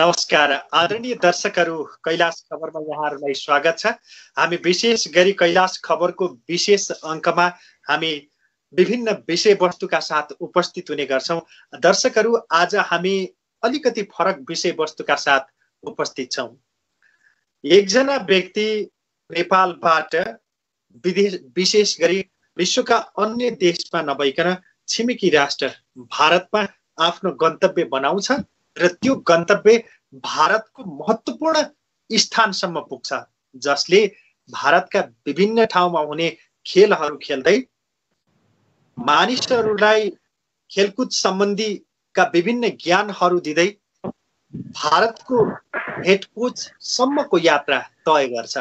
नमस्कार। आदरणीय दर्शकहरू कैलाश खबरमा यहाँहरूलाई स्वागत छ। हामी विशेष गरी कैलाश खबरको विशेष अङ्कमा हामी विभिन्न विषयवस्तुका साथ उपस्थित हुने गर्छौँ। दर्शकहरू आज हामी अलिकति फरक विषयवस्तुका साथ उपस्थित छौँ। एकजना व्यक्ति नेपालबाट विदेश विशेष गरी विश्वका अन्य देशमा नभइकन छिमेकी राष्ट्र भारतमा आफ्नो गन्तव्य बनाउँछ र त्यो गन्तव्य भारतको महत्त्वपूर्ण स्थानसम्म पुग्छ जसले भारतका विभिन्न ठाउँमा हुने खेलहरू खेल्दै मानिसहरूलाई खेलकुद सम्बन्धीका विभिन्न ज्ञानहरू दिँदै भारतको हेड कोचसम्मको यात्रा तय गर्छ।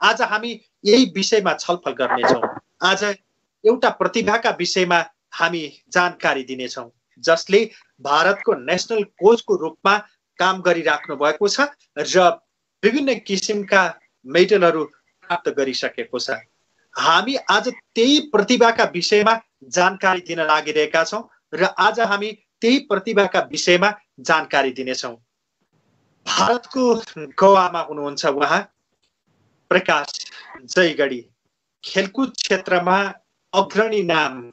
आज हामी यही विषयमा छलफल गर्नेछौँ। आज एउटा प्रतिभाका विषयमा हामी जानकारी दिनेछौँ। जसले भारतको नेसनल कोचको रूपमा काम गरिराख्नु भएको छ र विभिन्न किसिमका मेडलहरू प्राप्त गरिसकेको छ। हामी आज त्यही प्रतिभाका विषयमा जानकारी दिन लागिरहेका छौँ र आज हामी त्यही प्रतिभाका विषयमा जानकारी दिनेछौँ। भारतको गोवामा हुनुहुन्छ उहाँ प्रकाश जयगढी। खेलकुद क्षेत्रमा अग्रणी नाम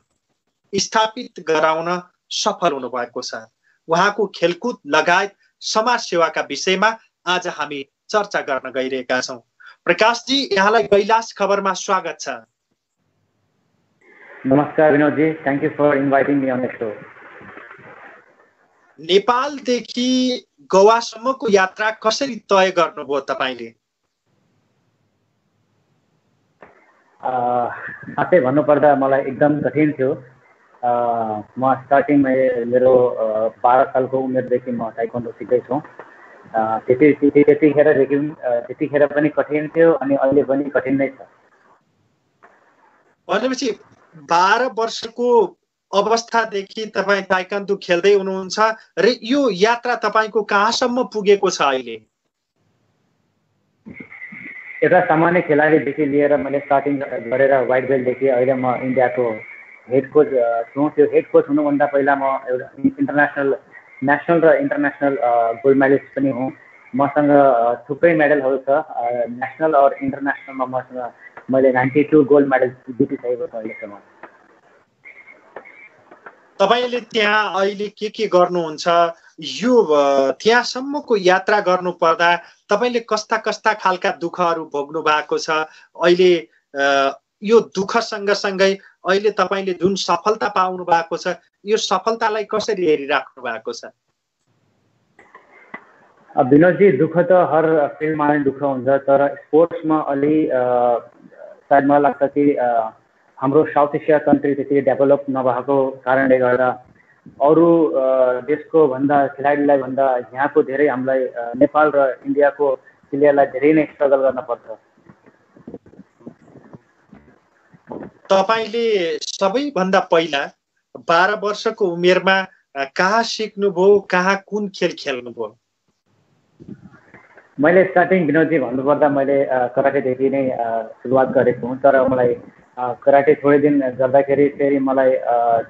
स्थापित गराउन सफल हुनुभएको छ। उहाँको खेलकुद लगायत समाज सेवाका विषयमा आज हामी चर्चा गर्न गइरहेका छौँ। प्रकाशजी यहाँलाई कैलाश खबरमा स्वागत छ। नमस्कार Vinod ji thank you for inviting me on so नेपालदेखि गोवासम्मको यात्रा कसरी तय गर्नुभयो तपाईँले? साँच्चै भन्नुपर्दा मलाई एकदम कठिन थियो। म स्टार्टिङमा मेरो बाह्र सालको उमेरदेखि म ताइक्वान्डो सिक्दैछु। त्यति त्यतिखेरदेखि त्यतिखेर पनि कठिन थियो अनि अहिले पनि कठिन नै छ। भनेपछि बाह्र वर्षको अवस्थादेखि तपाईँ ताइकान्दो खेल्दै हुनुहुन्छ र यो यात्रा तपाईँको कहाँसम्म पुगेको छ अहिले? एउटा सामान्य खेलाडीदेखि लिएर मैले स्टार्टिङ गरेर वाइट बेल्टदेखि अहिले म इन्डियाको हेड कोच छु त्यो हेड कोच हुनुभन्दा पहिला म एउटा इन्टरनेसनल नेसनल र इन्टरनेसनल गोल्ड मेडलिस्ट पनि हुँ। मसँग थुप्रै मेडलहरू छ। नेसनल अर इन्टरनेसनलमा मसँग मैले नाइन्टी टू गोल्ड मेडल जितिसकेको छु अहिलेसम्म। तपाईँले त्यहाँ अहिले के के गर्नुहुन्छ? यो त्यहाँसम्मको यात्रा गर्नु पर्दा तपाईँले कस्ता कस्ता खालका दुःखहरू भोग्नु भएको छ? अहिले यो दुःख सँगसँगै अहिले तपाईँले जुन सफलता पाउनु भएको छ यो सफलतालाई कसरी हेरिराख्नु भएको छ? विनोदजी दुःख त हर फिल्डमा नै दुःख हुन्छ तर स्पोर्ट्समा अलि सायद मलाई लाग्छ कि हाम्रो साउथ एसिया कन्ट्री त्यति डेभलप नभएको कारणले गर्दा अरू देशको भन्दा खेलाडीलाई भन्दा यहाँको धेरै हामीलाई नेपाल र इन्डियाको प्लेयरलाई धेरै नै स्ट्रगल गर्न पर्छ तपाईँले सबैभन्दा पहिला बाह्र वर्षको उमेरमा कहाँ सिक्नुभयो कहाँ कुन खेल खेल्नुभयो? मैले स्टार्टिङ विनोदजी भन्नुपर्दा मैले कराटेदेखि नै सुरुवात गरेको हुँ तर मलाई कराटे थोरै दिन गर्दाखेरि फेरि मलाई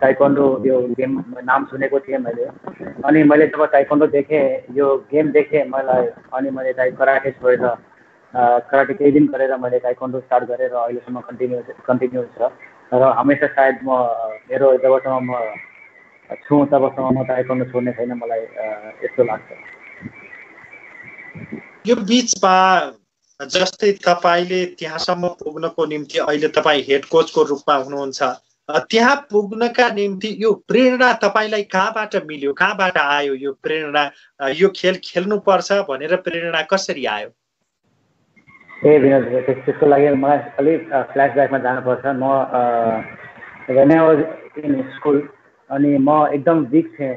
ताइक्वान्डो यो गेम नाम सुनेको थिएँ मैले। अनि मैले जब ताइक्वान्डो देखेँ यो गेम देखेँ मलाई अनि मैले कराटे छोडेर कराटे केही दिन गरेर मैले ताइक्वान्डो स्टार्ट गरेर अहिलेसम्म कन्टिन्यू कन्टिन्यू छ। र हमेसा सायद म मेरो जबसम्म म छु तबसम्म म ताइक्वान्डो छोड्ने छैन मलाई यस्तो लाग्छ। यो बिचमा जस्तै तपाईँले त्यहाँसम्म पुग्नको निम्ति अहिले तपाईँ हेड कोचको रूपमा हुनुहुन्छ त्यहाँ पुग्नका निम्ति यो प्रेरणा तपाईँलाई कहाँबाट मिल्यो कहाँबाट आयो यो प्रेरणा यो खेल खेल्नुपर्छ भनेर प्रेरणा कसरी आयो? ए विनोद त्यसको लागि मलाई अलिक फ्ल्यासब्याकमा जानुपर्छ म वेन वाज इन स्कुल अनि म एकदम विक थिएँ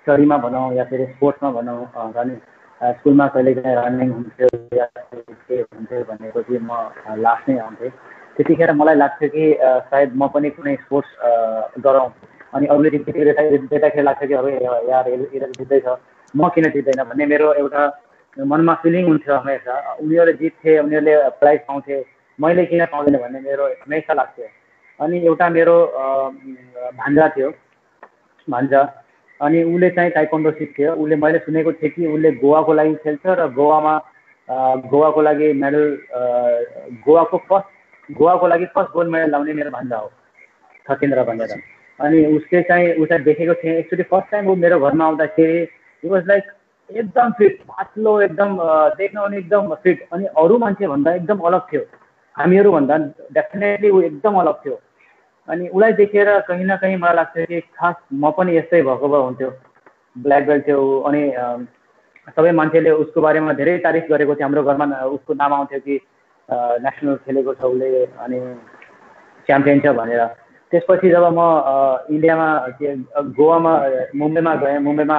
स्टडीमा भनौँ या फेरि स्पोर्ट्समा भनौँ रनिङ स्कुलमा कहिले काहीँ रनिङ हुन्थ्यो या के हुन्थ्यो भनेपछि म लास्ट नै आउँथेँ त्यतिखेर मलाई लाग्थ्यो कि सायद म पनि कुनै स्पोर्ट्स गरौँ अनि अरूले जित्दाखेरि लाग्थ्यो कि अब यार यसले जित्दैछ म किन जित्दैन भन्ने मेरो एउटा मनमा फिलिङ हुन्थ्यो हमेसा उनीहरूले जित्थे उनीहरूले प्राइज पाउँथे। मैले किन पाउँदैन भन्ने मेरो हमेसा लाग्थ्यो। अनि एउटा मेरो भान्जा थियो। भान्जा। अनि उसले चाहिँ ताइक्वान्डो सिक्थ्यो। उसले मैले सुनेको थिएँ कि उसले गोवाको लागि खेल्छ र गोवामा गोवाको लागि मेडल गोवाको फर्स्ट गोवाको लागि फर्स्ट गोल्ड मेडल लाउने मेरो भान्जा हो। सकेन्द्र भनेर अनि उसले चाहिँ उसलाई देखेको थिएँ। एक्चुली फर्स्ट टाइम ऊ मेरो घरमा आउँदाखेरि इट वाज लाइक एकदम फिट पातलो एकदम देख्न पनि एकदम फिट अनि अरू मान्छेभन्दा एकदम अलग थियो। हामीहरूभन्दा डेफिनेटली ऊ एकदम अलग थियो। अनि उसलाई देखेर कहीँ न कहीँ मलाई लाग्छ कि खास म पनि यस्तै भएको भए हुन्थ्यो। ब्ल्याक बेल्ट थियो अनि सबै मान्छेले उसको बारेमा धेरै तारिफ गरेको थियो। हाम्रो घरमा उसको नाम आउँथ्यो कि नेसनल खेलेको छ उसले। अनि च्याम्पियन छ भनेर। त्यसपछि जब म इन्डियामा गोवामा मुम्बईमा गएँ। मुम्बईमा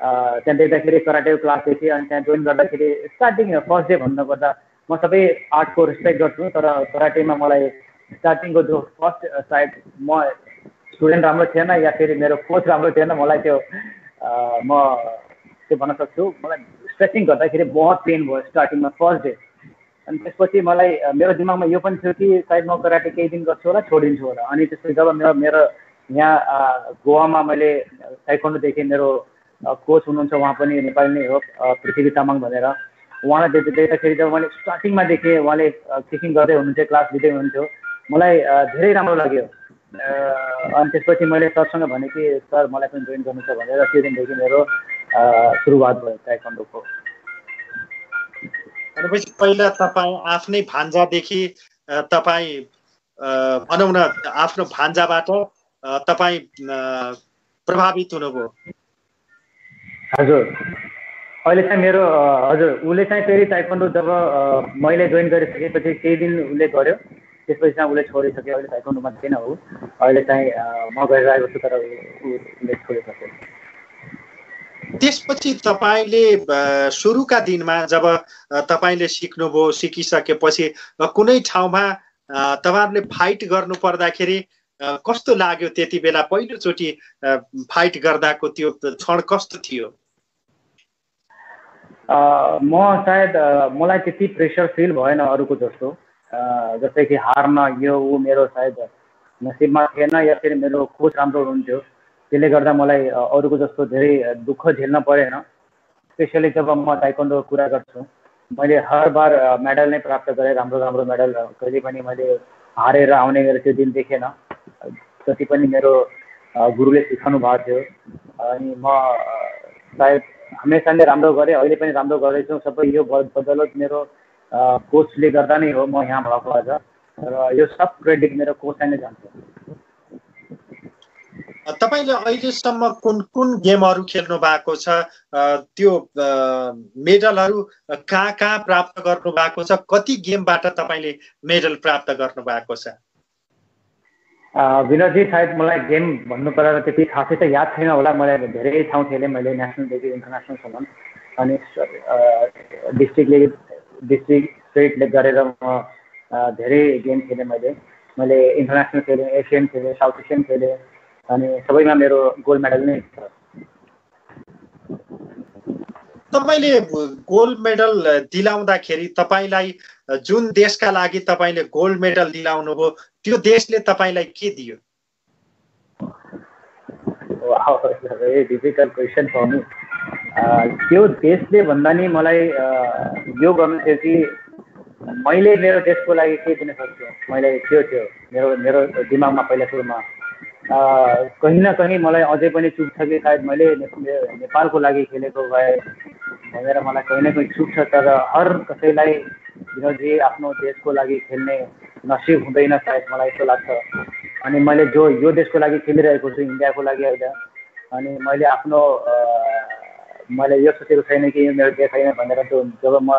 त्यहाँ देख्दाखेरि कराटेको क्लास देखेँ अनि त्यहाँ जोइन गर्दाखेरि स्टार्टिङ फर्स्ट डे भन्नुपर्दा म सबै आर्टको रेस्पेक्ट गर्छु तर कराटेमा मलाई स्टार्टिङको जो फर्स्ट साइड म स्टुडेन्ट राम्रो थिएन या फेरि मेरो कोच राम्रो थिएन मलाई त्यो म त्यो भन्न सक्छु मलाई स्ट्रेचिङ गर्दाखेरि बहुत पेन भयो स्टार्टिङमा फर्स्ट डे अनि त्यसपछि मलाई मेरो दिमागमा यो पनि थियो कि सायद म कराटे केही दिन गर्छु होला छोडिदिन्छु होला। अनि त्यसपछि जब मेरो मेरो यहाँ गोवामा मैले ताइक्वान्डोदेखि मेरो कोच हुनुहुन्छ उहाँ पनि नेपाली नै हो पृथ्वी तामाङ भनेर। उहाँलाई देख्दाखेरि जब मैले स्टार्टिङमा देखेँ उहाँले किकिङ गर्दै हुनुहुन्थ्यो क्लास लिँदै हुनुहुन्थ्यो मलाई धेरै राम्रो लाग्यो। अनि त्यसपछि मैले सरसँग भनेँ कि सर मलाई पनि जोइन गर्नु छ भनेर त्यो दिनदेखि मेरो सुरुवात भयो ताइक्वान्डोको भनेपछि पहिला तपाईँ आफ्नै भान्जादेखि तपाईँ भनौँ न आफ्नो भान्जाबाट तपाईँ प्रभावित हुनुभयो। हजुर। अहिले चाहिँ मेरो हजुर उसले चाहिँ फेरि ताइक्वान्डो जब मैले जोइन गरिसकेपछि केही दिन उसले गर्यो। त्यसपछि चाहिँ उसले छोडिसक्यो अहिले ताइक्वान्डोमा छैन ऊ। अहिले चाहिँ म गरिरहेको छु तर उसले छोडिसक्यो। त्यसपछि तपाईँले सुरुका दिनमा जब तपाईँले सिक्नुभयो सिकिसकेपछि कुनै ठाउँमा तपाईँहरूले फाइट गर्नु पर्दाखेरि कस्तो लाग्यो त्यति बेला? पहिलोचोटि फाइट गर्दाको त्यो क्षण कस्तो थियो? म सायद मलाई त्यति प्रेसर फिल भएन अरूको जस्तो। जस्तै कि हार्न यो ऊ मेरो सायद नसिबमा थिएन या फेरि मेरो कोच राम्रो हुनुहुन्थ्यो त्यसले गर्दा मलाई अरूको जस्तो धेरै दुःख झेल्न परेन। स्पेसली जब म ताइक्वान्डो कुरा गर्छु। मैले हर बार मेडल नै प्राप्त गरेँ। राम्रो राम्रो मेडल कहिले पनि मैले हारेर आउने मेरो त्यो दिन देखेन। जति पनि मेरो गुरुले सिकाउनु भएको थियो। अनि म सायद हमेसा नै राम्रो गरेँ अहिले पनि राम्रो गर्दैछु। सबै यो बदौलत मेरो कोचले गर्दा नै हो म यहाँ भएको आज। र यो सब क्रेडिट मेरो कोचलाई नै जान्छ। तपाईँले अहिलेसम्म कुन कुन गेमहरू खेल्नु भएको छ? त्यो मेडलहरू कहाँ कहाँ प्राप्त गर्नु भएको छ? कति गेमबाट तपाईँले मेडल प्राप्त गर्नु भएको छ? विनोदजी सायद मलाई गेम भन्नु पर्दा त्यति खासै त याद छैन होला। मलाई धेरै ठाउँ खेलेँ मैले नेसनलदेखि इन्टरनेसनलसम्म अनि district league district state league गरेर म धेरै गेम खेलेँ मैले। मैले इन्टरनेसनल खेलेँ एसियन खेलेँ साउथ एसियन खेलेँ। अनि सबैमा मेरो गोल्ड मेडल नै छ। तपाईँले गोल्ड मेडल दिलाउँदाखेरि तपाईँलाई जुन देशका लागि तपाईँले गोल्ड मेडल दिलाउनु भयो त्यो देशले तपाईँलाई के दियो? डिफिकल्ट क्वेसन त्यो देशले भन्दा नि मलाई यो गर्नु थियो कि मैले मेरो देशको लागि के दिन सक्छु? मैले त्यो थियो मेरो मेरो दिमागमा पहिला सुरुमा। कहीँ न कहीँ मलाई अझै पनि चुक छ कि सायद मैले नेपालको लागि खेलेको भए भनेर मलाई कहीँ न कहीँ चुक छ तर हर कसैलाई विनोदजी आफ्नो देशको लागि खेल्ने नसिब हुँदैन सायद मलाई यस्तो लाग्छ। अनि मैले जो यो देशको लागि खेलिरहेको छु इन्डियाको लागि अहिले अनि मैले आफ्नो मैले यो सोचेको छैन कि यो मेरो देश छैन भनेर त्यो जब म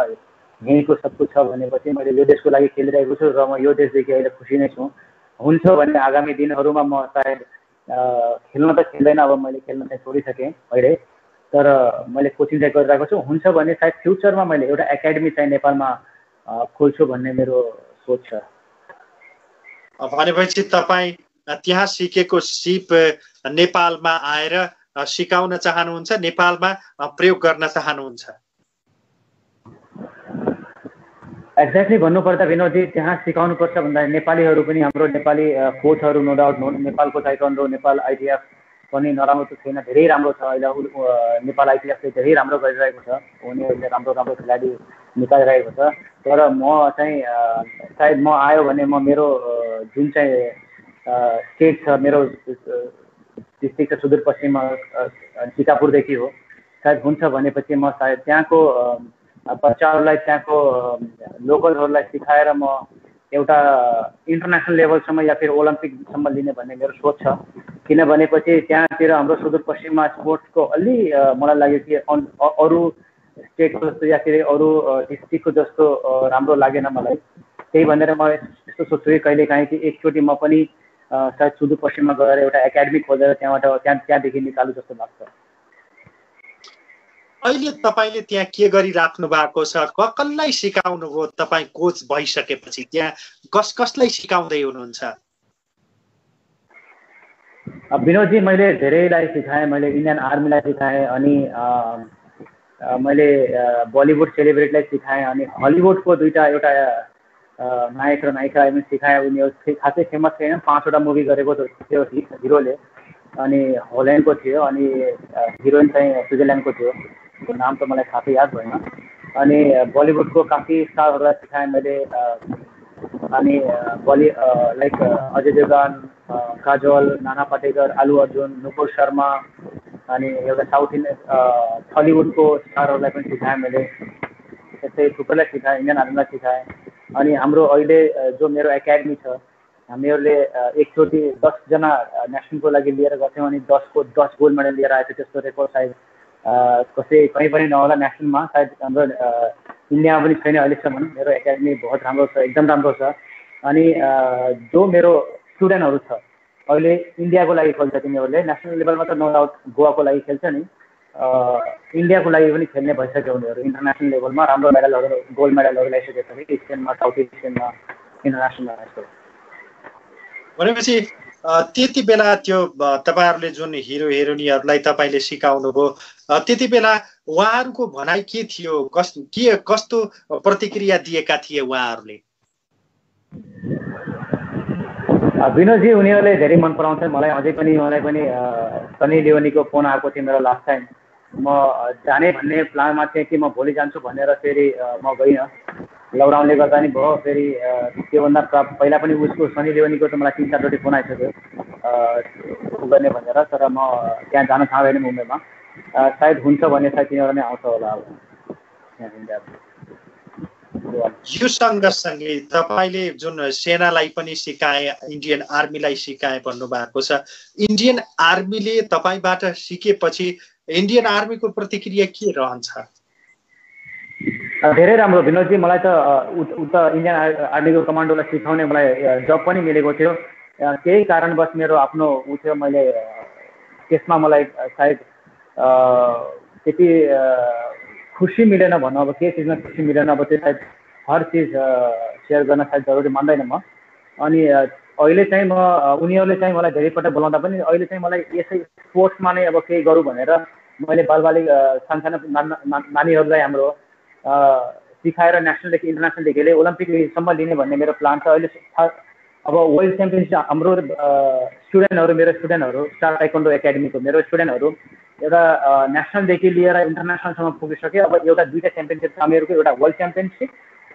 यहीँको सब कुछ छ भनेपछि मैले यो देशको लागि खेलिरहेको छु र म यो देशदेखि अहिले खुसी नै छु। हुन्छ भने आगामी दिनहरूमा म सायद खेल्न त खेल्दैन अब मैले खेल्न चाहिँ छोडिसकेँ अहिले। तर मैले कोचिङ चाहिँ गरिरहेको छु। हुन्छ भने सायद फ्युचरमा मैले एउटा एकाडेमी चाहिँ नेपालमा खोल्छु भन्ने मेरो सोच छ भनेपछि तपाईँ त्यहाँ सिकेको सिप नेपालमा आएर सिकाउन चाहनुहुन्छ नेपालमा प्रयोग गर्न चाहनुहुन्छ? एक्ज्याक्टली भन्नुपर्दा विनोदजी त्यहाँ सिकाउनुपर्छ भन्दा नेपालीहरू पनि हाम्रो नेपाली कोचहरू नो डाउट नेपालको ताइकन्डो नेपाल आइटिएफ पनि नराम्रो त छैन धेरै राम्रो छ। अहिले नेपाल आइपिएफले धेरै राम्रो गरिरहेको छ। उनीहरूले राम्रो राम्रो खेलाडी निकालिरहेको छ। तर म चाहिँ सायद म आयो भने म मेरो जुन चाहिँ स्टेट छ मेरो डिस्ट्रिक्ट छ सुदूरपश्चिममा टिकापुरदेखि हो। सायद हुन्छ भनेपछि म सायद त्यहाँको बच्चाहरूलाई त्यहाँको लोकलहरूलाई सिकाएर म एउटा इन्टरनेसनल लेभलसम्म या फिर ओलम्पिकसम्म लिने भन्ने मेरो सोच छ। किनभनेपछि त्यहाँतिर हाम्रो सुदूरपश्चिममा स्पोर्ट्सको अलि मलाई लाग्यो कि अरू स्टेटको जस्तो या फेरि अरू डिस्ट्रिक्टको जस्तो राम्रो लागेन मलाई। त्यही भनेर म यस्तो सोच्छु कि कहिलेकाहीँ कि एकचोटि म पनि सायद सुदूरपश्चिममा गएर एउटा एकाडेमी खोलेर त्यहाँबाट त्यहाँ त्यहाँदेखि निकालु जस्तो लाग्छ। अहिले तपाईँले त्यहाँ के गरिराख्नु भएको छ? कसलाई सिकाउनु भयो? तपाईँ कोच भइसकेपछि त्यहाँ कस कसलाई सिकाउँदै हुनुहुन्छ? विनोदजी मैले धेरैलाई सिकाएँ मैले इन्डियन आर्मीलाई सिकाएँ अनि मैले बलिउड सेलिब्रिटीलाई सिकाएँ अनि हलिउडको दुइटा एउटा नायक र नायिकालाई पनि सिकाएँ। उनीहरू खासै फेमस छैन पाँचवटा मुभी गरेको थियो हिरोले अनि होल्यान्डको थियो अनि हिरोइन चाहिँ स्विजरल्यान्डको थियो। नाम त मलाई खासै याद भएन। अनि बलिउडको काफी स्टारहरूलाई सिकाएँ मैले अनि बलि लाइक अजय देवगन काजल नाना पाटेकर आलु अर्जुन नुपुर शर्मा अनि एउटा साउथ इन्डियन हलिउडको स्टारहरूलाई पनि सिकाएँ मैले। त्यस्तै थुप्रैलाई सिकाएँ इन्डियन आर्मीलाई सिकाएँ। अनि हाम्रो अहिले जो मेरो एकाडेमी छ हामीहरूले एकचोटि दसजना नेसनलको लागि लिएर गर्थ्यौँ अनि दसको दस गोल्ड मेडल लिएर आएको त्यस्तो रेकर्ड सायद कसै कहीँ पनि नहोला नेसनलमा सायद हाम्रो इन्डियामा पनि छैन अहिलेसम्म। मेरो एकाडेमी बहुत राम्रो छ एकदम राम्रो छ। अनि जो मेरो स्टुडेन्टहरू छ अहिले इन्डियाको लागि खेल्छ तिनीहरूले। नेसनल लेभलमा त नो डाउट गोवाको लागि खेल्छ नि। इन्डियाको लागि पनि खेल्ने भइसक्यो उनीहरू। इन्टरनेसनल लेभलमा राम्रो मेडलहरू गोल्ड मेडलहरू ल्याइसकेको छ कि एसियनमा साउथ इस्टियनमा इन्टरनेसनलमा यस्तो भनेपछि त्यति बेला त्यो तपाईँहरूले जुन हिरो हिरोइनीहरूलाई तपाईँले सिकाउनु भयो त्यति बेला उहाँहरूको भनाइ के थियो? कस के कस्तो प्रतिक्रिया दिएका थिए उहाँहरूले? विनोदजी उनीहरूले धेरै मन पराउँछन्। मलाई अझै पनि मलाई पनि सनी लियोनीको फोन आएको थियो मेरो लास्ट टाइम म जाने भन्ने प्लानमा थिएँ कि म भोलि जान्छु भनेर फेरि म गइनँ। लकडाउनले गर्दा नि भयो फेरि त्योभन्दा पहिला पनि उसको सनी लियोनीको त मलाई तिन चारचोटि फोन आइसक्यो गर्ने भनेर तर म त्यहाँ जान चाहँदैन मुम्बईमा। सायद हुन्छ भने सायद तिनीहरू नै आउँछ होला अब यो सँगसँगै तपाईँले जुन सेनालाई पनि सिकाए इन्डियन आर्मीलाई सिकाए भन्नुभएको छ इन्डियन आर्मीले तपाईँबाट सिकेपछि इन्डियन आर्मीको प्रतिक्रिया के रहन्छ? धेरै राम्रो विनोदजी मलाई त उता इन्डियन आर्मीको कमान्डोलाई सिकाउने मलाई जब पनि मिलेको थियो। केही कारणवश मेरो आफ्नो ऊ थियो मैले त्यसमा मलाई सायद त्यति खुसी मिलेन भनौँ अब के चिजमा खुसी मिलेन। अब त्यो सायद हर चिज सेयर गर्न सायद जरुरी मान्दैन म। अनि अहिले चाहिँ म उनीहरूले चाहिँ मलाई धेरैपल्ट बोलाउँदा पनि अहिले चाहिँ मलाई यसै स्पोर्ट्समा नै अब केही गरौँ भनेर मैले बालबालिक सानसानो नानीहरूलाई हाम्रो सिकाएर नेसनलदेखि इन्टरनेसनलदेखि लिएर ओलम्पिकसम्म लिने भन्ने मेरो प्लान छ। अहिले अब वर्ल्ड च्याम्पियनसिप हाम्रो स्टुडेन्टहरू मेरो स्टुडेन्टहरू स्टार टाइकोन्डो एकाडेमीको मेरो स्टुडेन्टहरू एउटा नेसनलदेखि लिएर इन्टरनेसनलसम्म पुगिसक्यो अब एउटा दुईवटा च्याम्पियनसिप छ हामीहरूको एउटा वर्ल्ड च्याम्पियनसिप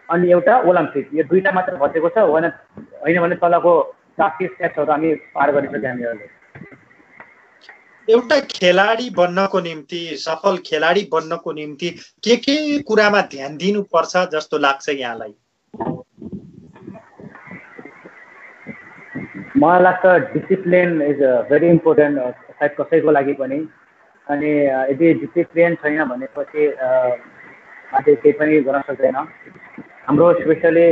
अनि एउटा ओलम्पिक यो दुईवटा मात्र बचेको छ होइन होइन भने तलको चार स्टेप्सहरू हामी पार गरिसक्यो हामीहरूले एउटा खेलाडी बन्नको निम्ति सफल खेलाडी बन्नको निम्ति के के कुरामा ध्यान दिनुपर्छ जस्तो लाग्छ यहाँलाई? मलाई लाग्छ डिसिप्लिन इज भेरी इम्पोर्टेन्ट सायद कसैको लागि पनि। अनि यदि डिसिप्लिन छैन भनेपछि मान्छे केही पनि गर्न सक्दैन। हाम्रो स्पेसली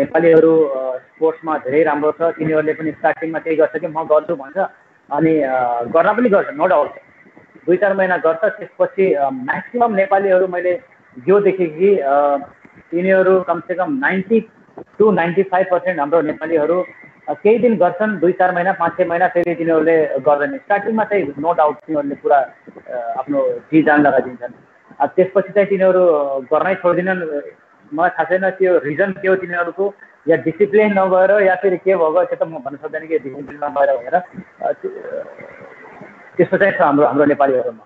नेपालीहरू स्पोर्ट्समा धेरै राम्रो छ। तिनीहरूले पनि स्टार्टिङमा त्यही गर्छ कि म गर्छु भन्छ। अनि गर्न पनि गर्छ नो डाउट दुई चार महिना गर्छ त्यसपछि म्याक्सिमम् नेपालीहरू मैले यो देखेँ कि तिनीहरू कमसेकम ninety two ninety five percent हाम्रो नेपालीहरू केही दिन गर्छन् दुई चार महिना पाँच छ महिना फेरि तिनीहरूले गर्दैन। स्टार्टिङमा चाहिँ नो डाउट तिनीहरूले पुरा आफ्नो जी जान लगाइदिन्छन्। त्यसपछि चाहिँ तिनीहरू गर्नै छोड्दिनन्। मलाई थाहा छैन त्यो रिजन के हो तिनीहरूको। या डिसिप्लिन नभएर या फेरि के भएको त्यो त म भन्न सक्दैन कि डिसिप्लिन नभएर भनेर त्यस्तो चाहिँ छ हाम्रो हाम्रो नेपालीहरूमा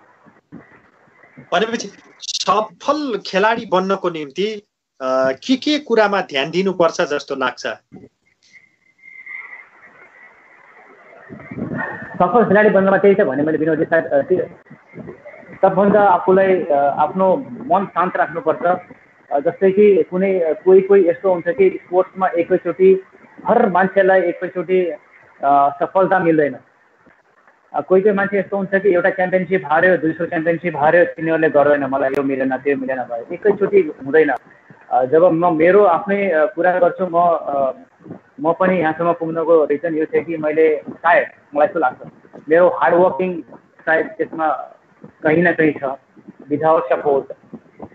भनेपछि सफल खेलाडी बन्नको निम्ति के के कुरामा ध्यान दिनुपर्छ जस्तो लाग्छ? सफल खेलाडी बन्नमा त्यही छ भने मैले विनोदजी सायद सबभन्दा आफूलाई आफ्नो मन शान्त राख्नुपर्छ। जस्तै कि कुनै कोही कोही यस्तो हुन्छ कि स्पोर्ट्समा एकैचोटि हर मान्छेलाई एकैचोटि सफलता मिल्दैन। कोही कोही मान्छे यस्तो हुन्छ कि एउटा च्याम्पियनसिप हार्यो दुई च्याम्पियनसिप हार्यो तिनीहरूले गर्दैन मलाई यो मिलेन त्यो मिलेन भयो एकैचोटि हुँदैन। जब म मेरो आफ्नै कुरा गर्छु म म पनि यहाँसम्म पुग्नको रिजन यो थियो कि मैले सायद मलाई यस्तो लाग्छ। मेरो हार्डवर्किङ सायद त्यसमा कहीँ न कहीँ छ। विदाउट सपोर्ट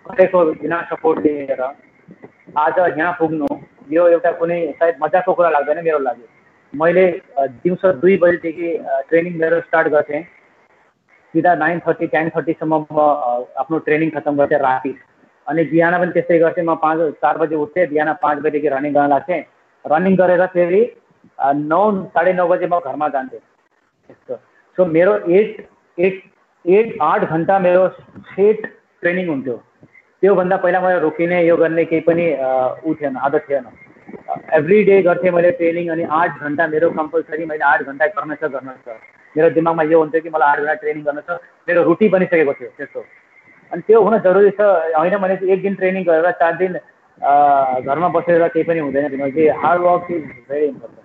कसैको बिना सपोर्ट लिएर आज यहाँ पुग्नु यो एउटा कुनै सायद मजाको कुरा लाग्दैन मेरो लागि। मैले दिउँसो दुई बजीदेखि ट्रेनिङ मेरो स्टार्ट गर्थेँ सिधा नाइन थर्टी टेन थर्टीसम्म म आफ्नो ट्रेनिङ खत्तम गर्थेँ राति। अनि बिहान पनि त्यस्तै गर्थेँ। म पाँच, चार बजी उठ्थेँ बिहान पाँच बजीदेखि रनिङ गर्न लाग्थेँ। रनिङ गरेर फेरि नौ, साढे नौ बजे म घरमा जान्थेँ। यस्तो। सो मेरो एट एट एट आठ घन्टा मेरो सेट ट्रेनिङ हुन्थ्यो। त्योभन्दा पहिला मैले रोकिने यो गर्ने केही पनि ऊ थिएन आदत थिएन। एभ्री डे गर्थेँ मैले ट्रेनिङ अनि आठ घन्टा मेरो कम्पलसरी मैले आठ घन्टा गर्न छ गर्न छ। मेरो दिमागमा यो हुन्छ कि मलाई आठ घन्टा ट्रेनिङ गर्न छ। मेरो रुटी बनिसकेको थियो त्यस्तो। अनि त्यो हुन जरुरी छ होइन भने एक दिन ट्रेनिङ गरेर चार दिन घरमा बसेर केही पनि हुँदैन किनकि हार्डवर्क इज भेरी इम्पोर्टेन्ट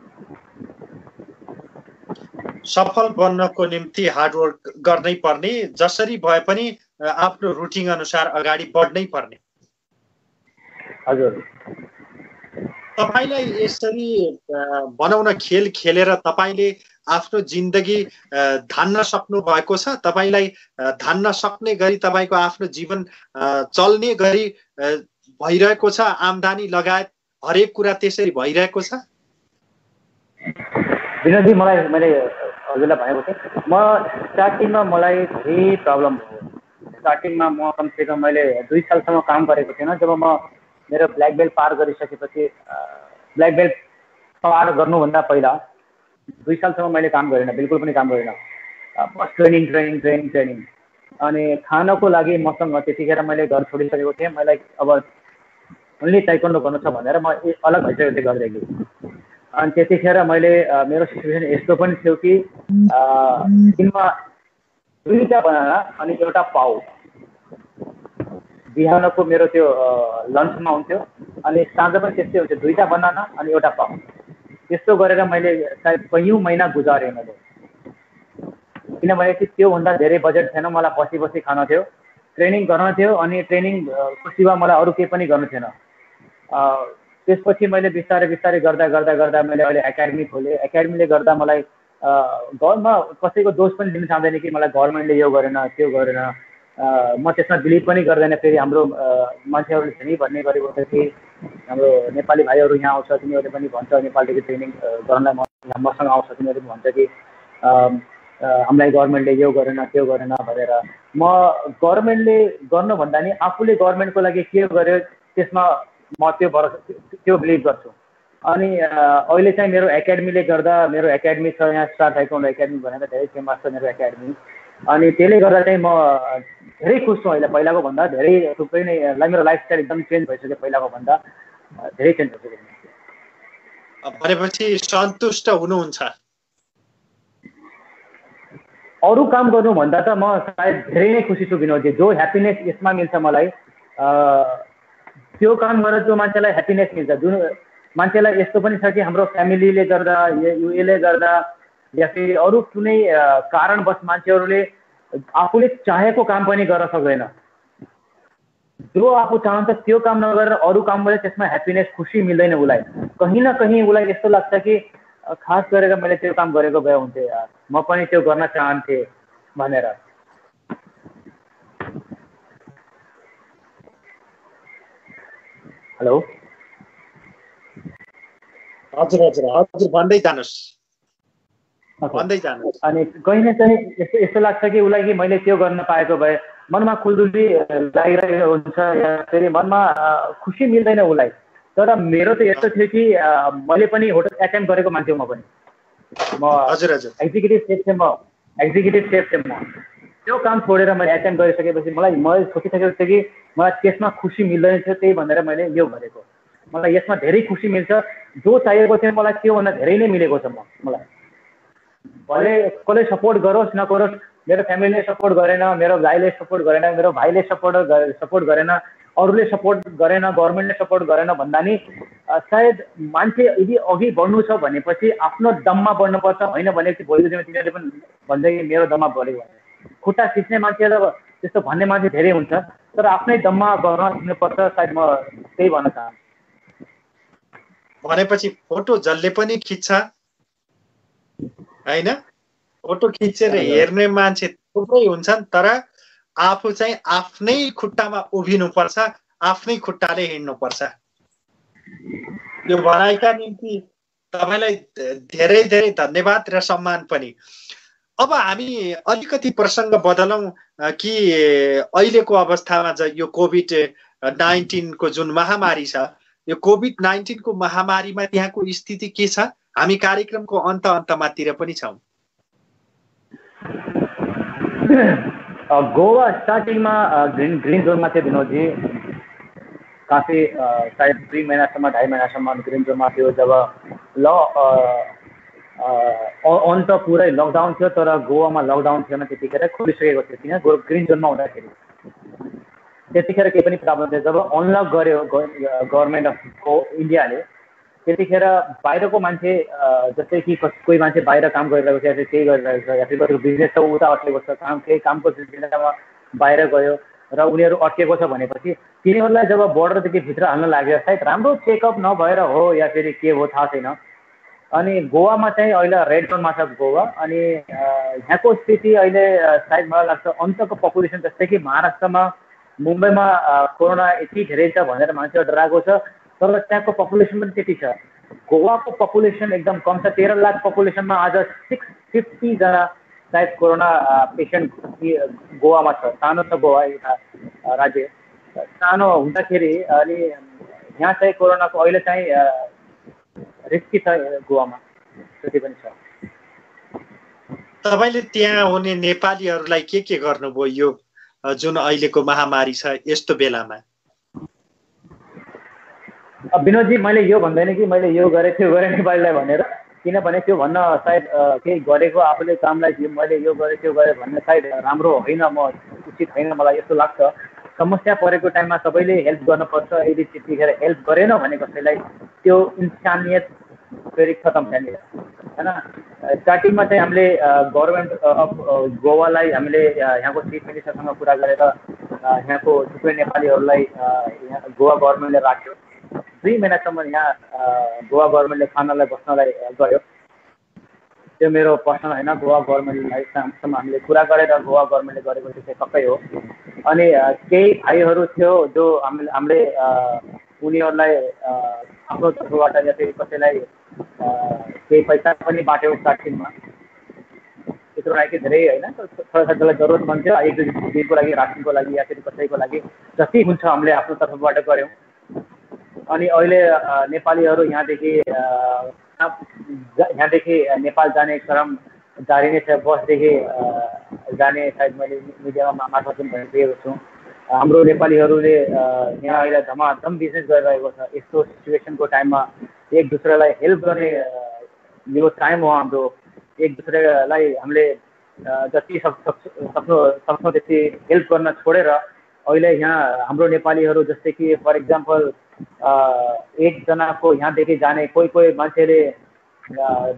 सफल बन्नको निम्ति हार्डवर्क गर्नै पर्ने जसरी भए पनि आफ्नो रुटिन अनुसार अगाडि बढ्नै पर्ने। हजुर। तपाईँलाई यसरी बनाउन खेल खेलेर तपाईँले आफ्नो जिन्दगी धान्न सक्नु भएको छ? तपाईँलाई धान्न सक्ने गरी तपाईँको आफ्नो जीवन चल्ने गरी भइरहेको छ? आम्दानी लगायत हरेक कुरा त्यसरी भइरहेको छ? विनोदजी मलाई मैले हजुरलाई भनेको थिएँ म स्टार्टिङमा मलाई धेरै प्रब्लम भयो। स्टार्टिङमा म कमसेकम मैले दुई सालसम्म काम गरेको थिएन जब म मेरो ब्ल्याक बेल्ट पार गरिसकेपछि ब्ल्याक बेल्ट पार गर्नुभन्दा पहिला दुई सालसम्म मैले काम गरेन बिल्कुल पनि काम गरेन। बस ट्रेनिङ ट्रेनिङ ट्रेनिङ ट्रेनिङ अनि खानको लागि मसँग त्यतिखेर मैले घर छोडिसकेको थिएँ। मलाई अब ओन्ली ताइक्वान्डो गर्नु छ भनेर म अलग भइसकेको थिएँ घरदेखि अनि त्यतिखेर मैले मेरो सिचुएसन यस्तो पनि थियो कि दिनमा दुईवटा बनाना अनि एउटा पाउ। बिहानको मेरो त्यो लन्चमा हुन्थ्यो अनि साँझ पनि त्यस्तै हुन्थ्यो। दुईवटा बनाना अनि एउटा पाउ। त्यस्तो गरेर मैले सायद कैयौँ महिना गुजारेँ मैले। किनभने चाहिँ त्योभन्दा धेरै बजेट थिएन मलाई बसी बसी खान थियो। ट्रेनिङ गर्न थियो अनि ट्रेनिङको सिवा मलाई अरू केही पनि गर्नु थिएन। त्यसपछि मैले बिस्तारै बिस्तारै गर्दा गर्दा गर्दा मैले अहिले एकाडेमी खोलेँ। एकाडेमीले गर्दा मलाई घरमा कसैको दोष पनि दिन चाहँदैन कि मलाई गभर्मेन्टले यो गरेन त्यो गरेन। म त्यसमा बिलिभ पनि गर्दैन। फेरि हाम्रो मान्छेहरूले पनि भन्ने गरेको छ कि हाम्रो नेपाली भाइहरू यहाँ आउँछ तिनीहरूले पनि भन्छ नेपालदेखि ट्रेनिङ गर्नलाई मसँग आउँछ तिनीहरूले पनि भन्छ कि हामीलाई गभर्मेन्टले यो गरेन त्यो गरेन भनेर। म गभर्मेन्टले गर्नुभन्दा नि आफूले गभर्मेन्टको लागि के गर्यो त्यसमा म त्यो भरोसा त्यो बिलिभ गर्छु। अनि अहिले चाहिँ मेरो एकाडेमीले गर्दा मेरो एकाडेमी छ यहाँ स्टार टाइकोन्डो एकाडेमी भनेर धेरै फेमस छ मेरो एकाडेमी। अनि त्यसले गर्दा चाहिँ म धेरै खुस छु अहिले पहिलाको भन्दा धेरै थुप्रै नै मेरो लाइफस्टाइल एकदम चेन्ज भइसक्यो पहिलाको भन्दा। धेरै चेन्ज भइसक्यो। भनेपछि सन्तुष्ट हुनुहुन्छ? अरू काम गर्नुभन्दा त म सायद धेरै नै खुसी छु विनोदजी। जो ह्याप्पिनेस यसमा मिल्छ मलाई त्यो काम गरेर जो मान्छेलाई ह्याप्पिनेस मिल्छ। जुन मान्छेलाई यस्तो पनि छ कि हाम्रो फ्यामिलीले गर्दा यसले गर्दा या फेरि अरू कुनै कारणवश मान्छेहरूले आफूले चाहेको काम पनि गर्न सक्दैन। जो आफू चाहन्छ त्यो काम नगरेर अरू काम गरेर त्यसमा ह्याप्पिनेस खुसी मिल्दैन उसलाई। कहीँ न कहीँ उसलाई यस्तो लाग्छ कि खास गरेर मैले त्यो काम गरेको भए हुन्थेँ म पनि त्यो गर्न चाहन्थेँ भनेर। हेलो हजुर हजुर हजुर भन्दै जानुहोस्। भन्दै जानु अनि कहीँ न कहीँ यस्तो यस्तो लाग्छ कि उसलाई कि मैले त्यो गर्न पाएको भए मनमा खुलदुली लागिरहेको हुन्छ या फेरि मनमा खुसी मिल्दैन उसलाई। तर मेरो त यस्तो थियो कि मैले पनि होटल एटेम्प गरेको मान्छे म पनि। म हजुर हजुर। एक्जिक्युटिभ सेफ थिएँ म एक्जिक्युटिभ सेफ थिएँ म। त्यो काम छोडेर मैले एटेम्प गरिसकेपछि मलाई मैले सोचिसकेको थिएँ कि मलाई त्यसमा खुसी मिल्दैन थियो त्यही भनेर मैले यो गरेको मलाई यसमा धेरै खुसी मिल्छ। जो चाहिएको थियो मलाई त्योभन्दा धेरै नै मिलेको छ म मलाई। भले कसले सपोर्ट गरोस् नगरोस् मेरो फ्यामिलीले सपोर्ट गरेन मेरो भाइले सपोर्ट गरेन मेरो भाइले सपोर्ट सपोर्ट गरेन अरूले सपोर्ट गरेन गभर्मेन्टले सपोर्ट गरेन भन्दा नि सायद मान्छे यदि अघि बढ्नु छ भनेपछि आफ्नो दममा बढ्नुपर्छ। होइन भने भोलिको दिनमा तिनीहरूले पनि भन्छ कि मेरो दममा बढ्यो। खुट्टा खिच्ने मान्छे त त्यस्तो भन्ने मान्छे धेरै हुन्छ। तर आफ्नै दममा गर्न सिक्नुपर्छ सायद म त्यही भन्न चाहन्छु। भनेपछि फोटो जसले पनि खिच्छ होइन? फोटो खिचेर हेर्ने मान्छे थुप्रै हुन्छन् तर आफू चाहिँ आफ्नै खुट्टामा उभिनुपर्छ आफ्नै खुट्टाले हिँड्नुपर्छ। यो भनाइका निम्ति तपाईँलाई धेरै धेरै धन्यवाद र सम्मान पनि। अब हामी अलिकति प्रसङ्ग बदलौँ कि अहिलेको अवस्थामा यो कोभिड नाइन्टिनको जुन महामारी छ यो कोभिड नाइन्टिनको महामारीमा त्यहाँको स्थिति के छ? हामी कार्यक्रमको अन्त अन्तमातिर पनि छौँ। गोवा स्टार्टिङमा ग्रिन ग्रिन जोनमा थियो विनोदजी। काफी सायद दुई महिनासम्म ढाई महिनासम्म ग्रिन जोनमा थियो। जब ल अन्त पुरै लकडाउन थियो तर गोवामा लकडाउन थिएन त्यतिखेर खोलिसकेको थियो किन? ग्रिन जोनमा हुँदाखेरि। त्यतिखेर केही पनि प्रब्लम थियो जब अनलक गर्यो गभर्मेन्ट अफ इन्डियाले त्यतिखेर बाहिरको मान्छे जस्तै कि कोही मान्छे बाहिर काम गरिरहेको छ या फिर केही गरिरहेको छ या फिर बिजनेस छ उता अट्केको छ काम केही कामको सिलसिलामा बाहिर गयो र उनीहरू अट्केको छ भनेपछि तिनीहरूलाई जब बोर्डरदेखि भित्र हाल्न लाग्यो सायद राम्रो चेकअप नभएर हो या फेरि के हो थाहा छैन। अनि गोवामा चाहिँ अहिले रेड जोनमा छ गोवा अनि यहाँको स्थिति अहिले सायद मलाई लाग्छ अन्तको पपुलेसन जस्तै कि महाराष्ट्रमा मुम्बईमा कोरोना यति धेरै छ भनेर मान्छेहरू डराएको छ तर त्यहाँको पपुलेसन पनि त्यति छ। गोवाको पपुलेसन एकदम कम छ तेह्र लाख पपुलेसनमा आज सिक्स फिफ्टीजना सायद कोरोना पेसेन्ट गोवामा छ। सानो छ गोवा एउटा राज्य। सानो हुँदाखेरि अनि यहाँ चाहिँ कोरोनाको अहिले चाहिँ रिस्की छ गोवामा? त्यति पनि छ। तपाईँले त्यहाँ हुने नेपालीहरूलाई के के गर्नुभयो? यो जुन अहिलेको महामारी छ यस्तो बेलामा? विनोदजी मैले यो भन्दैन कि मैले यो गरेँ त्यो गरेँ नेपालीलाई भनेर। किनभने त्यो भन्न सायद केही गरेको आफूले कामलाई मैले यो गरेँ त्यो गरेँ भन्ने सायद राम्रो होइन म उचित होइन मलाई यस्तो लाग्छ। समस्या परेको टाइममा सबैले हेल्प गर्नुपर्छ यदि त्यतिखेर हेल्प गरेन भने कसैलाई त्यो इन्सानियत फेरि खतम त्यहाँनिर होइन? स्टार्टिङमा चाहिँ हामीले गभर्मेन्ट अफ गोवालाई हामीले यहाँको चिफ मिनिस्टरसँग कुरा गरेर यहाँको थुप्रै नेपालीहरूलाई यहाँ गोवा गभर्मेन्टले राख्यो। दुई महिनासम्म यहाँ गोवा गभर्मेन्टले खानालाई बस्नलाई गयो त्यो मेरो पर्सनल होइन गोवा गभर्मेन्टलाईसम्म हामीले कुरा गरेर गोवा गभर्मेन्टले गरेको त्यो चाहिँ सबै हो। अनि केही भाइहरू थियो जो हामीले हामीले उनीहरूलाई आफ्नो तर्फबाट या फेरि कसैलाई केही पैसा पनि बाँट्यो स्टार्टिङमा त्यत्रो लागि धेरै होइन छोरा छोरीलाई जरुरतमन्द थियो एक दुई दिनको लागि रासनको लागि या फेरि कसैको लागि। जति हुन्छ हामीले आफ्नो तर्फबाट गऱ्यौँ। अनि अहिले नेपालीहरू यहाँदेखि यहाँदेखि नेपाल जाने क्रम जारी नै छ। बसदेखि जाने सायद मैले मिडियामा मार्फत भनिसकेको छु। हाम्रो नेपालीहरूले यहाँ अहिले धमाधम बिजनेस गरिरहेको छ। यस्तो सिचुएसनको टाइममा एक दुसरालाई हेल्प गर्ने यो टाइम हो हाम्रो। एक दुसरालाई हामीले जति सक् सक्नु सक्छौँ त्यति हेल्प गर्न छोडेर अहिले यहाँ हाम्रो नेपालीहरू जस्तै कि फर इक्जाम्पल एकजनाको यहाँदेखि जाने कोही कोही मान्छेले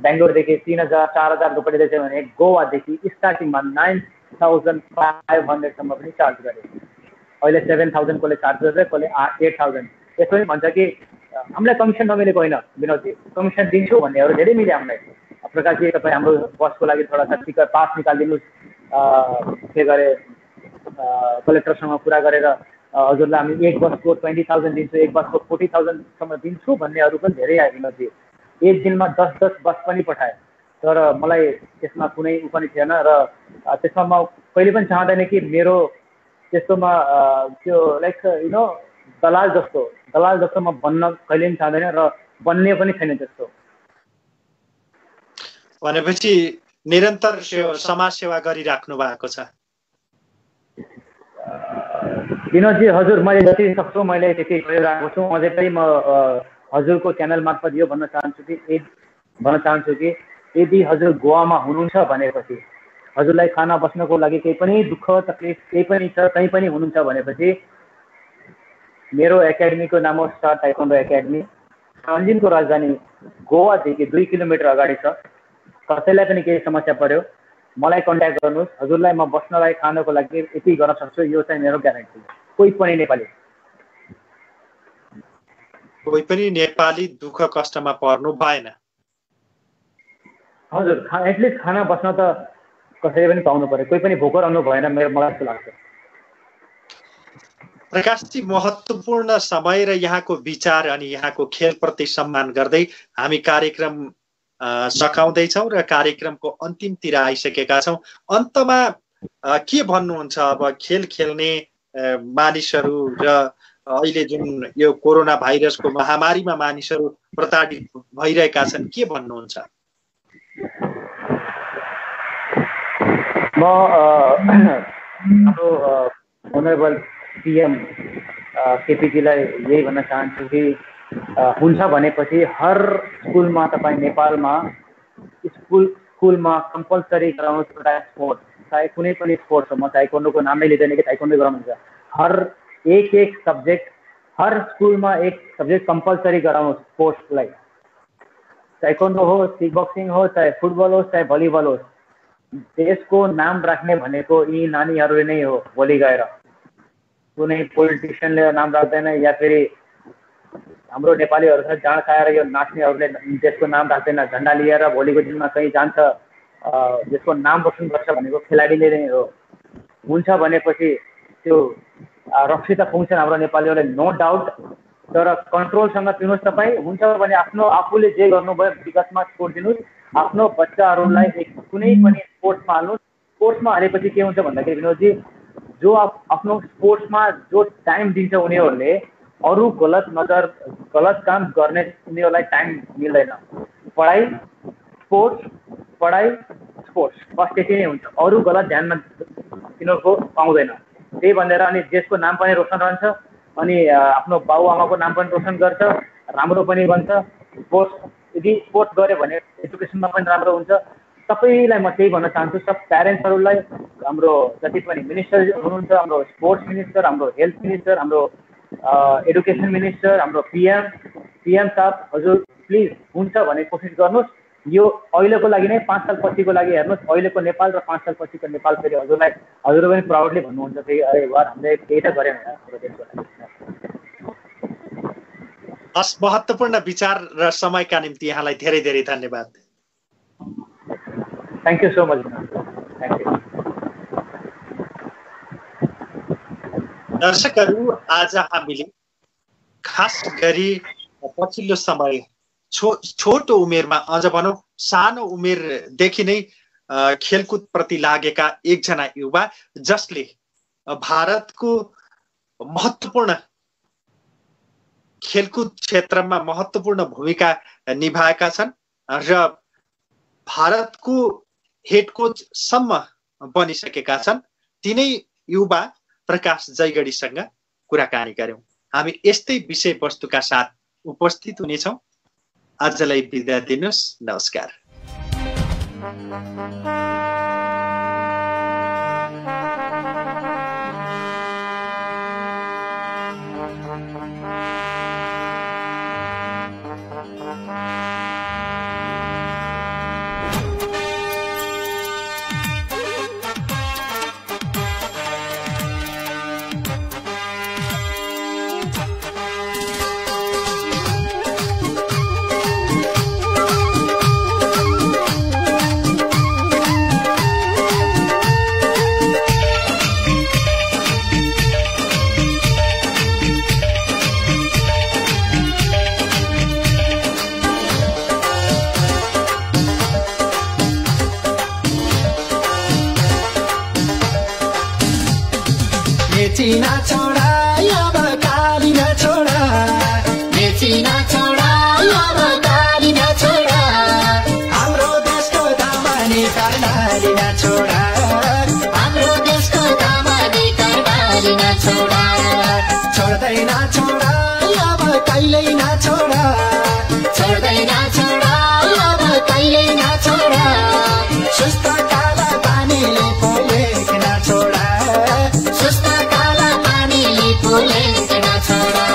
बेङ्गलोरदेखि तिन हजार चार हजार रुपियाँ दिँदैछ भने गोवादेखि स्टार्टिङमा नाइन थाउजन्ड फाइभ हन्ड्रेडसम्म पनि चार्ज गरे। अहिले सेभेन थाउजन्ड कसले चार्ज गरेर कसले एट थाउजन्ड। यसो पनि भन्छ कि हामीलाई कमिसन नमिलेको होइन विनोदजी। कमिसन दिन्छु भन्नेहरू धेरै मिल्यो हामीलाई। प्रकाशजी तपाईँ हाम्रो बसको लागि थोडा सा टिकट पास निकालिदिनुहोस्। के गरे कलेक्टरसँग कुरा गरेर हजुरलाई हामी एक बसको ट्वेन्टी थाउजन्ड दिन्छु एक बसको फोर्टी थाउजन्डसम्म दिन्छु भन्नेहरू पनि धेरै आयो विनोदजी एक दिनमा दस दस बस पनि पठाएँ तर मलाई त्यसमा कुनै उ पनि थिएन र त्यसमा म कहिले पनि चाहँदैन कि मेरो त्यस्तोमा त्यो लाइक यु नो दलाल जस्तो दलाल जस्तो म बन्न कहिले पनि चाहँदैन र बन्ने पनि छैन त्यस्तो। भनेपछि निरन्तर समाज सेवा गरिराख्नु भएको छ। विनोदजी हजुर मैले जति सक्छु मैले त्यति गरिरहेको छु। अझै पनि म हजुरको च्यानल मार्फत यो भन्न चाहन्छु कि भन्न चाहन्छु कि यदि हजुर गोवामा हुनुहुन्छ भनेपछि हजुरलाई खाना बस्नको लागि केही पनि दुःख तकलिफ केही पनि छ कहीँ पनि हुनुहुन्छ भनेपछि मेरो एकाडेमीको नाम हो स्टार टाइकोन्डो एकाडेमी। सन्जिनको राजधानी गोवादेखि दुई किलोमिटर अगाडि छ। कसैलाई पनि केही समस्या पर्यो मलाई कन्ट्याक्ट गर्नुहोस्। हजुरलाई म बस्नलाई खानको लागि यति गर्न सक्छु यो चाहिँ मेरो ग्यारेन्टी कोही पनि नेपाली। कोही पनि नेपाली दुःख कष्टमा पर्नु भएन। हजुर खा एटलिस्ट खाना बस्न त कसैले पनि पाउनु पर्यो कोही पनि भोको रहनु भएन मेरो मलाई जस्तो लाग्छ। प्रकाशजी महत्त्वपूर्ण समय र यहाँको विचार अनि यहाँको खेलप्रति सम्मान गर्दै हामी कार्यक्रम सकाउँदैछौँ र कार्यक्रमको अन्तिमतिर आइसकेका छौँ। अन्तमा के भन्नुहुन्छ अब खेल खेल्ने मानिसहरू र अहिले जुन यो कोरोना भाइरसको महामारीमा मानिसहरू प्रताडित भइरहेका छन् के भन्नुहुन्छ? म हाम्रो केपिजीलाई यही भन्न चाहन्छु कि हुन्छ भनेपछि हर स्कुलमा तपाईँ नेपालमा स्कुल, स्कुलमा कम्पलसरी गराउनुहोस् एउटा स्पोर्ट्स चाहे पनि स्पोर्ट्स हो, म ताइकोन्डोको नामै लिँदैन कि ताइकोन्डो गराउनुहुन्छ हर एक एक सब्जेक्ट हर स्कुलमा एक सब्जेक्ट कम्पलसरी गराउनुहोस् स्पोर्ट्सलाई ताइकोन्डो होस् किक बक्सिङ होस् चाहे फुटबल होस्, चाहे भलिबल होस्, देशको नाम राख्ने भनेको यी नानीहरूले नै हो, भोलि गएर। कुनै पोलिटिसियनले नाम राख्दैन, या फेरि हाम्रो नेपालीहरू छ जाँड खाएर यो नाच्नेहरूले देशको नाम राख्दैन। झन्डा लिएर भोलिको दिनमा कहीँ जान्छ देशको नाम रोसन गर्छ भनेको खेलाडीले नै हो। हुन्छ भनेपछि त्यो रक्सी त हाम्रो नेपालीहरूले नो डाउट तर कन्ट्रोलसँग पिउनुहोस् तपाईँ हुन्छ भने आफ्नो आफूले जे गर्नुभयो विगतमा छोडिदिनुहोस् आफ्नो बच्चाहरूलाई कुनै पनि स्पोर्ट्समा हाल्नुहोस्। स्पोर्ट्समा हालेपछि के हुन्छ भन्दाखेरि विनोदजी जो आफ्नो स्पोर्ट्समा जो टाइम दिन्छ उनीहरूले अरू गलत नजर गलत काम गर्ने उनीहरूलाई टाइम मिल्दैन। पढाइ स्पोर्ट्स पढाइ स्पोर्ट्स बस त्यति नै हुन्छ। अरू गलत ध्यानमा तिनीहरूको पाउँदैन। त्यही भनेर अनि देशको नाम पनि रोसन रहन्छ अनि आफ्नो बाबुआमाको नाम पनि रोसन गर्छ राम्रो पनि बन्छ। स्पोर्ट्स यदि स्पोर्ट्स गऱ्यो भने एजुकेसनमा पनि राम्रो हुन्छ। सबैलाई म त्यही भन्न चाहन्छु सब प्यारेन्ट्सहरूलाई हाम्रो जति पनि मिनिस्टर हुनुहुन्छ हाम्रो स्पोर्ट्स मिनिस्टर हाम्रो हेल्थ मिनिस्टर हाम्रो एडुकेसन मिनिस्टर हाम्रो पिएम पिएम साहब हजुर प्लिज हुन्छ भने कोसिस गर्नुहोस्। यो अहिलेको लागि नै पाँच साल पछिको लागि हेर्नुहोस् अहिलेको नेपाल र पाँच साल पछिको नेपाल फेरि हजुरलाई हजुर पनि प्राउडली भन्नुहुन्छ फेरि अरे वार हामीले केही त गरेन हाम्रो देशको लागि। हस् महत्त्वपूर्ण विचार र समयका निम्ति यहाँलाई धेरै धेरै धन्यवाद। Thank you so much thank you दर्शकहरू आज हामीले खास गरी पछिल्लो समय छो छोटो उमेरमा अझ भनौँ सानो उमेरदेखि नै खेलकुदप्रति लागेका एकजना युवा जसले भारतको महत्त्वपूर्ण खेलकुद क्षेत्रमा महत्त्वपूर्ण भूमिका निभाएका छन् र भारतको हेड कोचसम्म बनिसकेका छन्। तिनै युवा प्रकाश जयगढीसँग कुराकानी गऱ्यौँ। हामी यस्तै विषयवस्तुका साथ उपस्थित हुनेछौँ। आजलाई बिदा दिनुहोस्। नमस्कार। कहिले नछोडा छोड्दै नछोडा अब कहिले नछोडा सुस्त काला पानीले पोलेक नछोडा सुस्त पानी पानीले पोलेक नछोडा